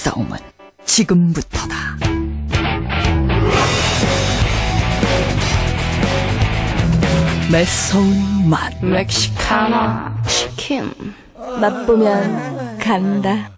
싸움은 지금부터다. 매서운 맛. 멕시카나 치킨. 맛보면 간다.